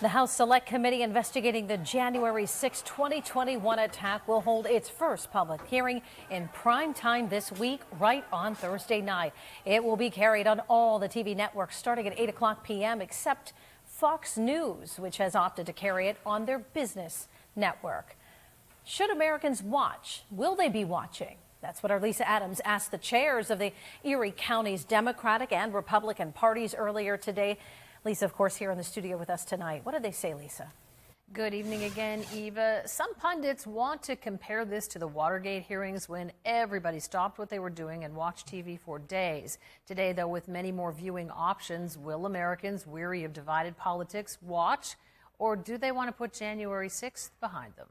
The House Select Committee investigating the January 6, 2021 attack will hold its first public hearing in prime time this week, right on Thursday night. It will be carried on all the TV networks starting at 8 o'clock p.m., except Fox News, which has opted to carry it on their business network. Should Americans watch? Will they be watching? That's what our Lisa Adams asked the chairs of the Erie County's Democratic and Republican parties earlier today. Lisa, of course, here in the studio with us tonight. What did they say, Lisa? Good evening again, Eva. Some pundits want to compare this to the Watergate hearings when everybody stopped what they were doing and watched TV for days. Today, though, with many more viewing options, will Americans weary of divided politics watch, or do they want to put January 6th behind them?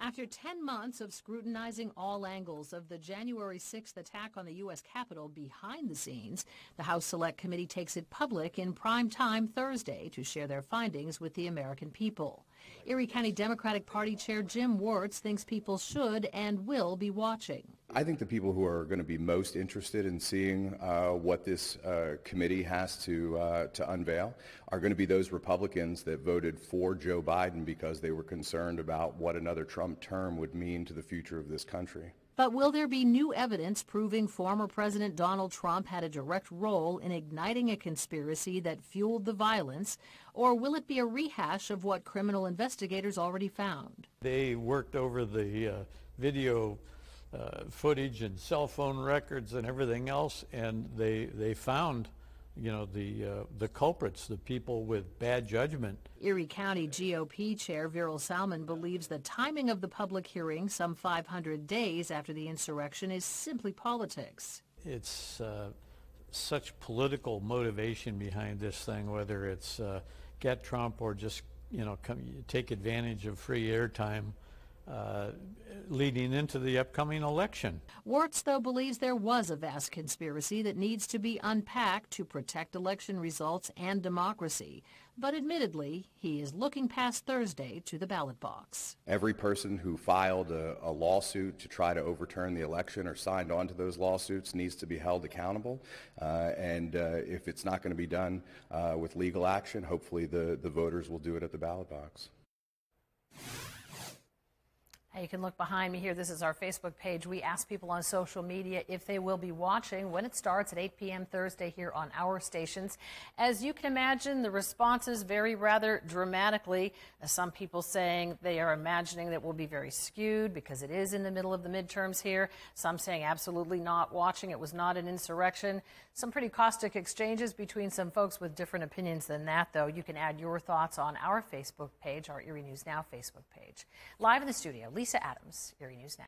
After 10 months of scrutinizing all angles of the January 6th attack on the U.S. Capitol behind the scenes, the House Select Committee takes it public in prime time Thursday to share their findings with the American people. Erie County Democratic Party Chair Jim Wertz thinks people should and will be watching. I think the people who are going to be most interested in seeing uh, what this uh, committee has to uh, to unveil are going to be those Republicans that voted for Joe Biden because they were concerned about what another Trump term would mean to the future of this country. But will there be new evidence proving former President Donald Trump had a direct role in igniting a conspiracy that fueled the violence, or will it be a rehash of what criminal investigators already found? They worked over the uh, video uh, footage and cell phone records and everything else, and they, they found you know, the, uh, the culprits, the people with bad judgment. Erie County GOP Chair Verel Salmon believes the timing of the public hearing, some 500 days after the insurrection, is simply politics. It's uh, such political motivation behind this thing, whether it's uh, get Trump or just, you know, come, take advantage of free airtime. Uh, leading into the upcoming election. Wertz, though, believes there was a vast conspiracy that needs to be unpacked to protect election results and democracy. But admittedly, he is looking past Thursday to the ballot box. Every person who filed a, a lawsuit to try to overturn the election or signed on to those lawsuits needs to be held accountable. Uh, and uh, if it's not going to be done uh, with legal action, hopefully the, the voters will do it at the ballot box. You can look behind me here. This is our Facebook page. We ask people on social media if they will be watching when it starts at 8 p.m. Thursday here on our stations. As you can imagine, the responses vary rather dramatically. Some people saying they are imagining that will be very skewed because it is in the middle of the midterms here. Some saying absolutely not watching. It was not an insurrection. Some pretty caustic exchanges between some folks with different opinions than that, though. You can add your thoughts on our Facebook page, our Erie News Now Facebook page. Live in the studio, Lisa Lisa Adams, Erie News Now.